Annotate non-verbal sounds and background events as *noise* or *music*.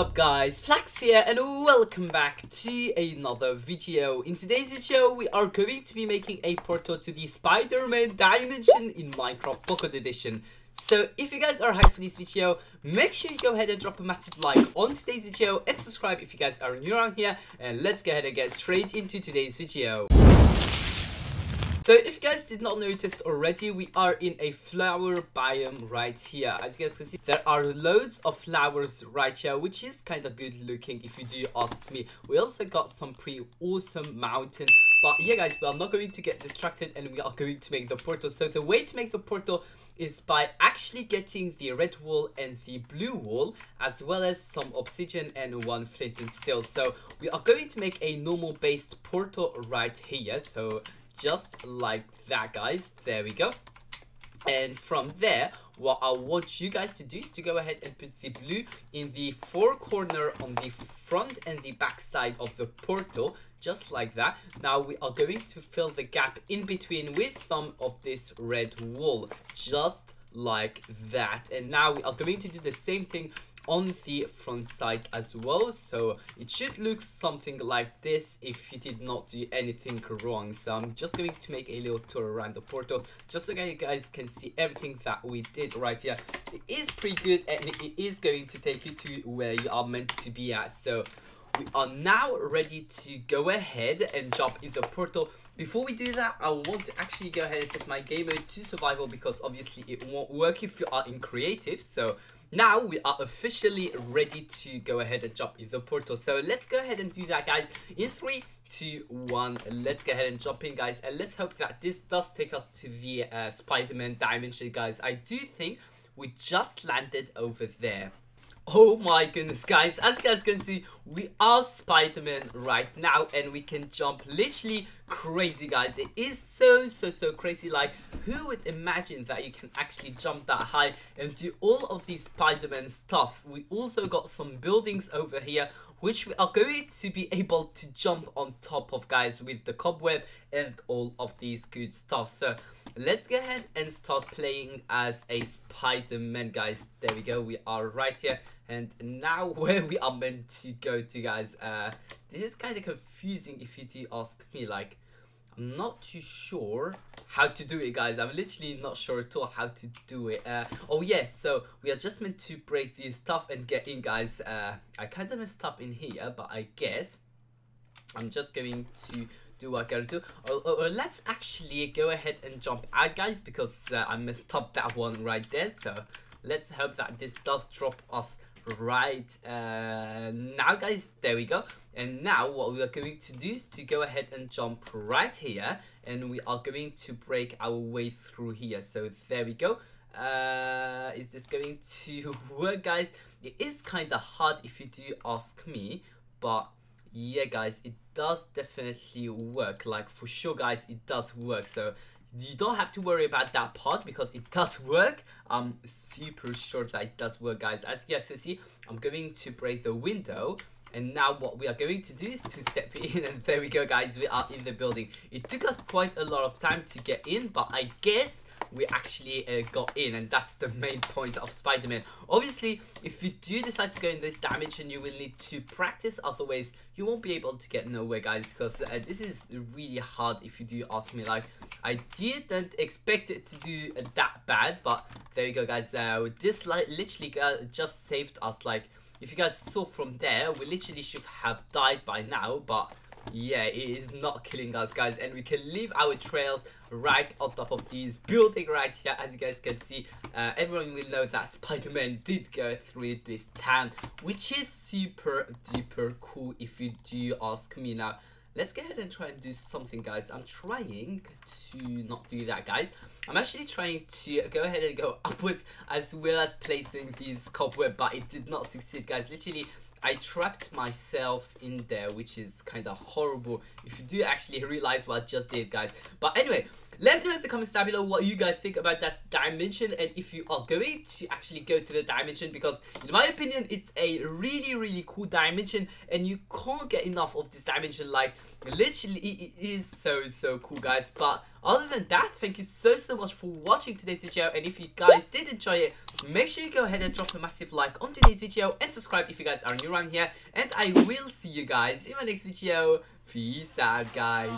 up guys, Flax here and welcome back to another video. In today's video we are going to be making a portal to the Spider-Man Dimension in Minecraft Pocket Edition. So if you guys are hyped for this video, make sure you go ahead and drop a massive like on today's video and subscribe if you guys are new around here and let's go ahead and get straight into today's video. So if you guys did not notice already, we are in a flower biome right here. As you guys can see, there are loads of flowers right here, which is kind of good looking if you do ask me. We also got some pretty awesome mountain. But yeah guys, we are not going to get distracted and we are going to make the portal. So the way to make the portal is by actually getting the red wool and the blue wool as well as some obsidian and one flint and steel so we are going to make a normal based portal right here so just like that guys. There we go. And from there what I want you guys to do is to go ahead and put the blue in the four corner on the front and the back side of the portal just like that. Now we are going to fill the gap in between with some of this red wool just like that. And now we are going to do the same thing on the front side as well. So it should look something like this if you did not do anything wrong. So i'm just going to make a little tour around the portal just so you guys can see everything that we did right here. It is pretty good and it is going to take you to where you are meant to be at. So we are now ready to go ahead and jump in the portal. Before we do that i want to actually go ahead and set my game mode to survival because obviously it won't work if you are in creative. So now we are officially ready to go ahead and jump in the portal. So let's go ahead and do that guys. In three, two, one, let's go ahead and jump in guys. And let's hope that this does take us to the uh, Spider-Man dimension guys. I do think we just landed over there. Oh my goodness guys, as you guys can see, we are Spider-Man right now and we can jump literally crazy guys. It is so so so crazy like who would imagine that you can actually jump that high and do all of these Spider-Man stuff. We also got some buildings over here which we are going to be able to jump on top of guys with the cobweb and all of these good stuff. So let's go ahead and start playing as a Spider-Man guys. There we go, we are right here. And now *laughs* where we are meant to go to guys. Uh, this is kind of confusing if you do ask me like I'm not too sure how to do it guys I'm literally not sure at all how to do it uh, oh yes so we are just meant to break this stuff and get in guys uh, I kind of messed up in here but I guess I'm just going to do what I gotta do. Or, or, or, let's actually go ahead and jump out guys because uh, I messed up that one right there. So let's hope that this does drop us right uh, now guys. There we go. And now what we are going to do is to go ahead and jump right here and we are going to break our way through here. So there we go. Uh, is this going to *laughs* work guys? It is kind of hard if you do ask me but yeah guys it does definitely work. Like for sure guys it does work. So you don't have to worry about that part because it does work. I'm super sure that it does work guys. As you guys can see i'm going to break the window. And now what we are going to do is to step *laughs* in. And there we go guys. We are in the building. It took us quite a lot of time to get in but i guess we actually uh, got in. And that's the main point of Spider-Man. Obviously, if you do decide to go in this dimension, you will need to practice, otherwise you won't be able to get nowhere guys because uh, this is really hard if you do ask me like I didn't expect it to do that bad but there you go guys uh, this like literally uh, just saved us like if you guys saw from there we literally should have died by now but yeah it is not killing us guys and we can leave our trails right on top of these building right here. As you guys can see uh, everyone will know that spider-man did go through this town which is super duper cool if you do ask me now let's go ahead and try and do something guys. I'm trying to not do that guys. I'm actually trying to go ahead and go *laughs* upwards as well as placing these cobweb but it did not succeed guys. Literally I trapped myself in there, which is kind of horrible. If you do actually realize what I just did, guys. But anyway, let me know in the comments down below what you guys think about that dimension and if you are going to actually go to the dimension because in my opinion it's a really really cool dimension and you can't get enough of this dimension. Like literally it is so so cool guys. But other than that thank you so so much for watching today's video. And if you guys did enjoy it make sure you go ahead and drop a massive like on today's video and subscribe if you guys are new around here. And i will see you guys in my next video. Peace out guys